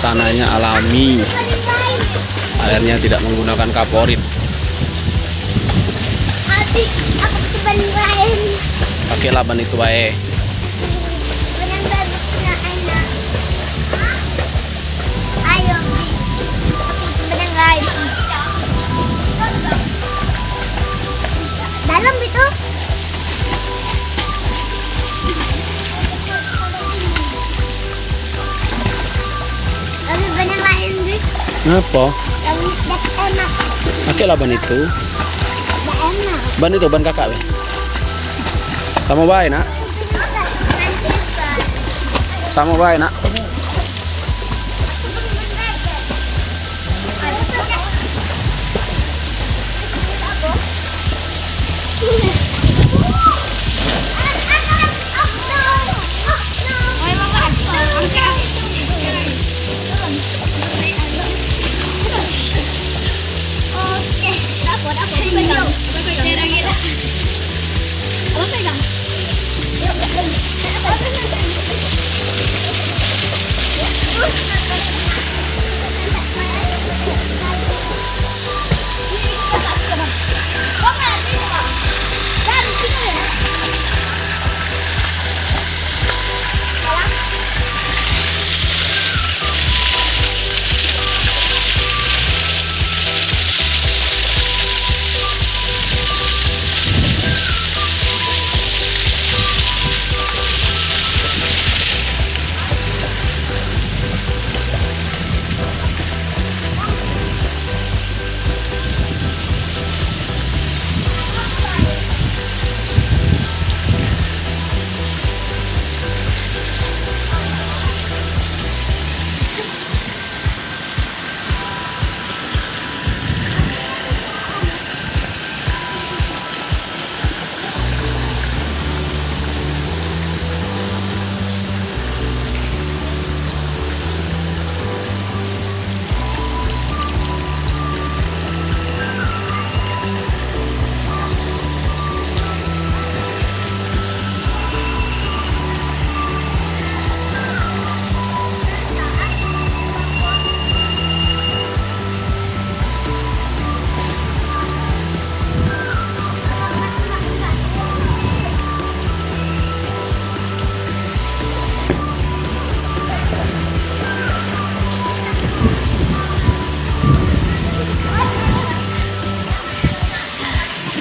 Suasananya alami. Airnya tidak menggunakan kaporit. Pakai laban itu baik Apa enak. pakai laban itu. Dak enak. ban itu ban kakak be sama baik nak. Sama baik nak đã có nhiều Đây là nghĩa là Ớt đây là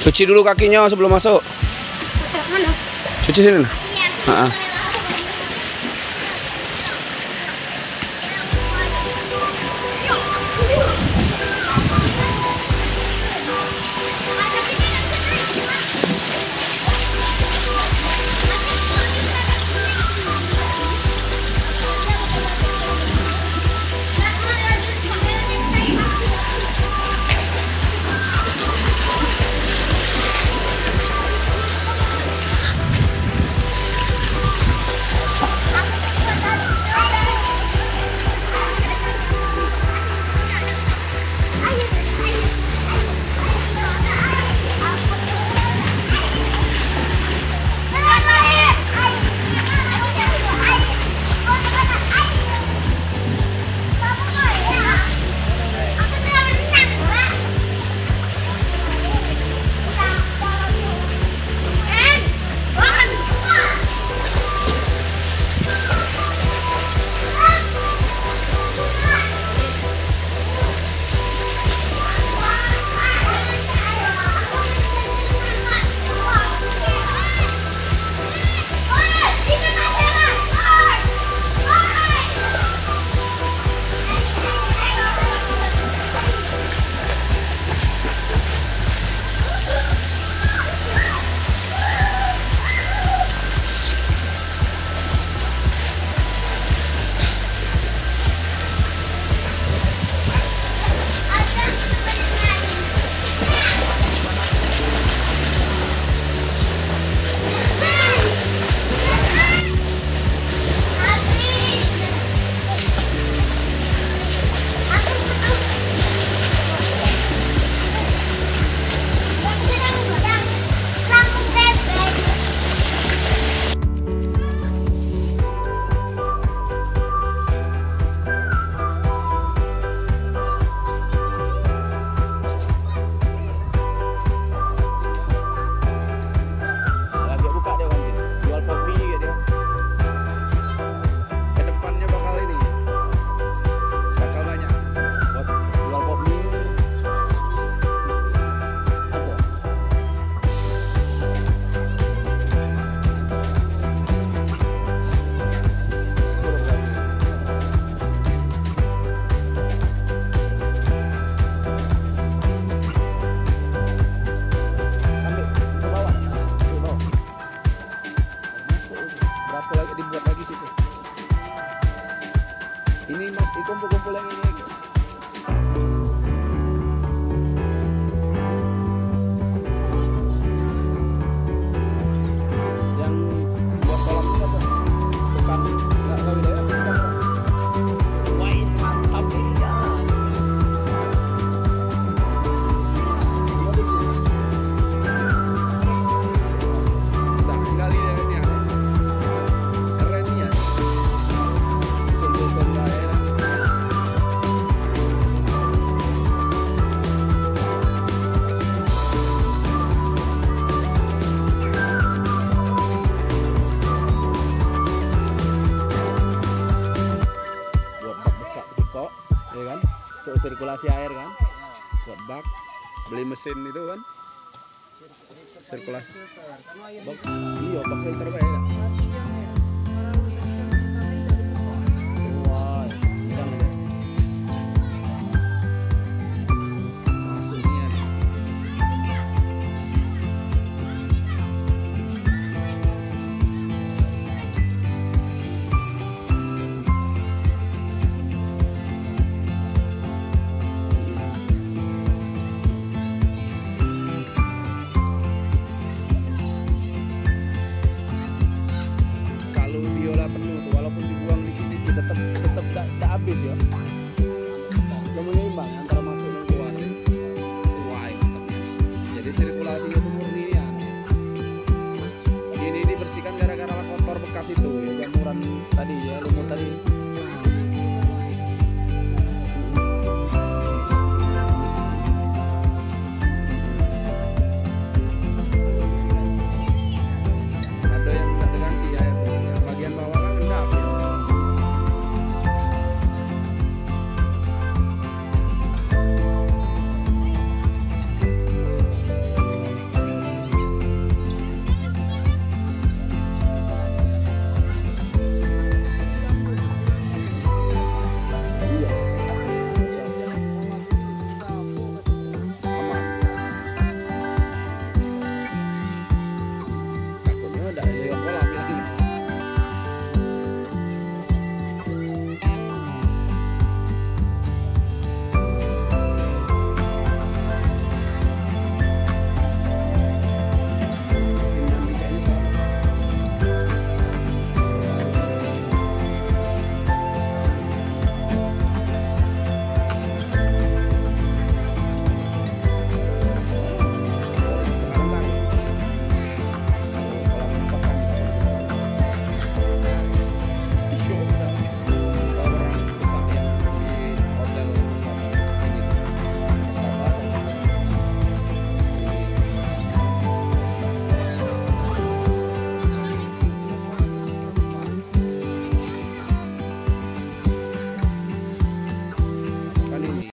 Cuci dulu kakinya sebelum masuk Masuk mana? cuci sini. Iya. Ha-ha. satu lagi dibuat lagi situ. Ini mas dikumpul-kumpul yang ini sirkulasi air kan? Buat bak. Beli mesin itu kan? Sirkulasi. Bak, iya, bak filter bae habis ya semuanya imbang antara masuk dan keluar wah mantap jadi sirkulasinya tuh murni ya ini dibersihkan gara-gara kotor bekas itu ya 的，哎呦。